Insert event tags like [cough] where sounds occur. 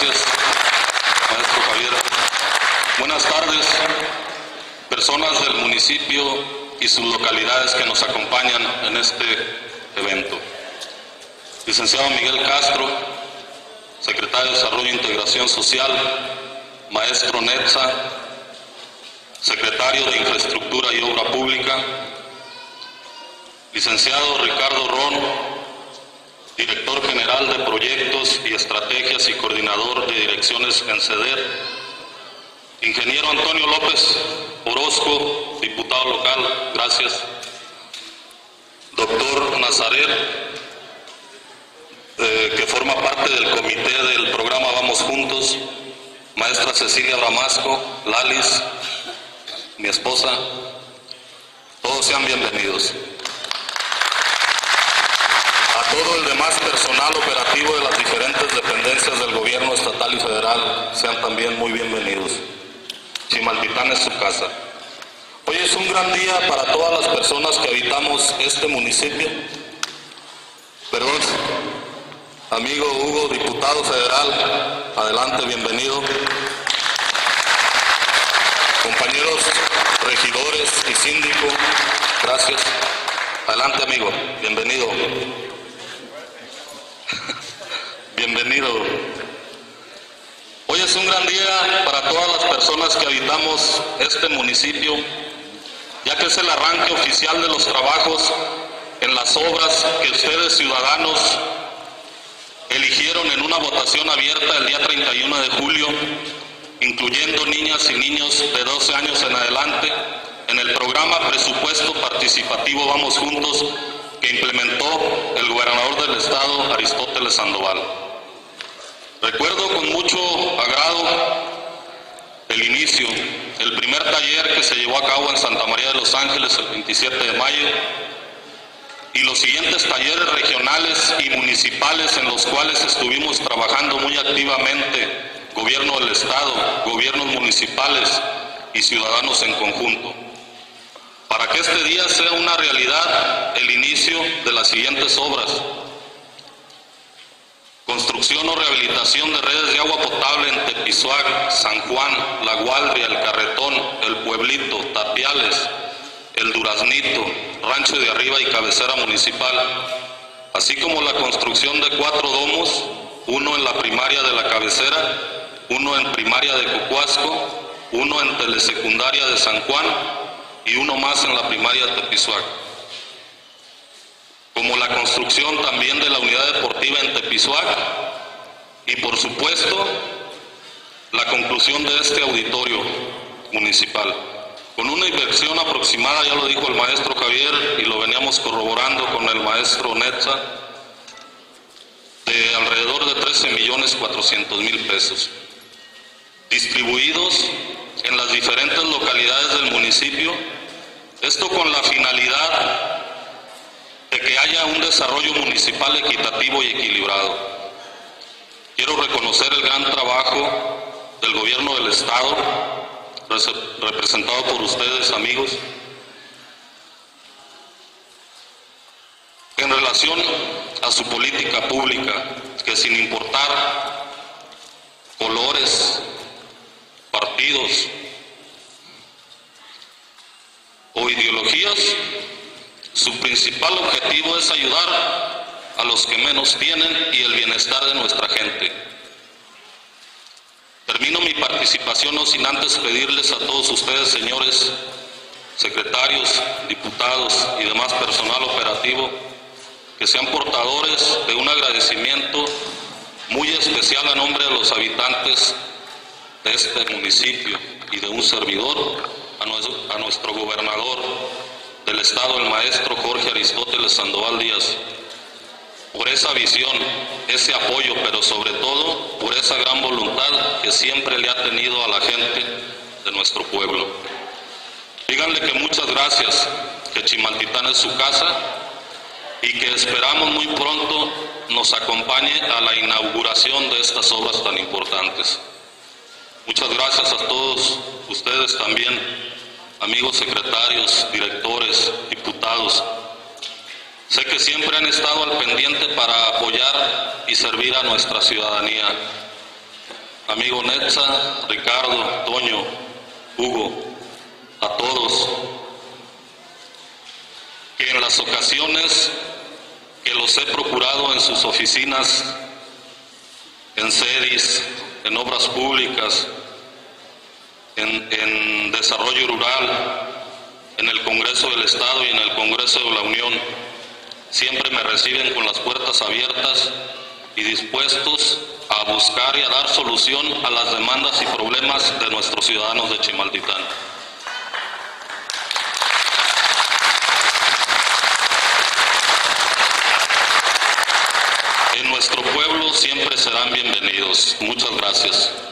Gracias, maestro Javier. Buenas tardes, personas del municipio y sus localidades que nos acompañan en este evento. Licenciado Miguel Castro, secretario de Desarrollo e Integración Social, maestro Netza, secretario de Infraestructura y Obra Pública, licenciado Ricardo Ron, director general de Proyectos y Estrategias y coordinador de direcciones en CEDER, ingeniero Antonio López Orozco, diputado local, gracias, doctor Nazaret, eh, que forma parte del comité del programa Vamos Juntos, maestra Cecilia Bramasco, Lalis, mi esposa, todos sean bienvenidos. A todo el demás personal operativo de las diferentes dependencias del gobierno estatal y federal, sean también muy bienvenidos. Chimaltitán es su casa. Hoy es un gran día para todas las personas que habitamos este municipio. Perdón, amigo Hugo, diputado federal, adelante, bienvenido. Compañeros regidores y síndico, gracias. Adelante, amigo, bienvenido. [laughs] bienvenido. Hoy es un gran día para todas las personas que habitamos este municipio, ya que es el arranque oficial de los trabajos en las obras que ustedes ciudadanos eligieron en una votación abierta el día 31 de julio incluyendo niñas y niños de 12 años en adelante, en el programa Presupuesto Participativo Vamos Juntos implementó el gobernador del estado, Aristóteles Sandoval. Recuerdo con mucho agrado el inicio, el primer taller que se llevó a cabo en Santa María de los Ángeles el 27 de mayo y los siguientes talleres regionales y municipales en los cuales estuvimos trabajando muy activamente gobierno del Estado, gobiernos municipales y ciudadanos en conjunto, que este día sea una realidad el inicio de las siguientes obras. Construcción o rehabilitación de redes de agua potable en Tepizuac, San Juan, La Gualdria, El Carretón, El Pueblito, Tapiales, El Duraznito, Rancho de Arriba y Cabecera Municipal, así como la construcción de cuatro domos, uno en la primaria de la cabecera uno en primaria de Cocuasco, uno en telesecundaria de San Juan y uno más en la primaria de Tepizuac. Como la construcción también de la unidad deportiva en Tepizuac y por supuesto la conclusión de este auditorio municipal. Con una inversión aproximada, ya lo dijo el maestro Javier y lo veníamos corroborando con el maestro Netza, de alrededor de 13 millones 400 mil pesos distribuidos en las diferentes localidades del municipio, esto con la finalidad de que haya un desarrollo municipal equitativo y equilibrado. Quiero reconocer el gran trabajo del gobierno del Estado, representado por ustedes, amigos, en relación a su política pública, que sin importar colores, partidos ideologías, su principal objetivo es ayudar a los que menos tienen y el bienestar de nuestra gente. Termino mi participación no sin antes pedirles a todos ustedes, señores secretarios, diputados y demás personal operativo, que sean portadores de un agradecimiento muy especial a nombre de los habitantes de este municipio y de un servidor, a nuestro, gobernador del Estado, el maestro Jorge Aristóteles Sandoval Díaz, por esa visión, ese apoyo, pero sobre todo por esa gran voluntad que siempre le ha tenido a la gente de nuestro pueblo. Díganle que muchas gracias, que Chimaltitán es su casa y que esperamos muy pronto nos acompañe a la inauguración de estas obras tan importantes. Muchas gracias a todos ustedes también, amigos secretarios, directores, diputados. Sé que siempre han estado al pendiente para apoyar y servir a nuestra ciudadanía. amigo Netza, Ricardo, Toño, Hugo, a todos, que en las ocasiones que los he procurado en sus oficinas, en CEDIS, en obras públicas, en, desarrollo rural, en el Congreso del Estado y en el Congreso de la Unión, siempre me reciben con las puertas abiertas y dispuestos a buscar y a dar solución a las demandas y problemas de nuestros ciudadanos de Chimaltitán. En nuestro pueblo siempre serán bienvenidos. Muchas gracias.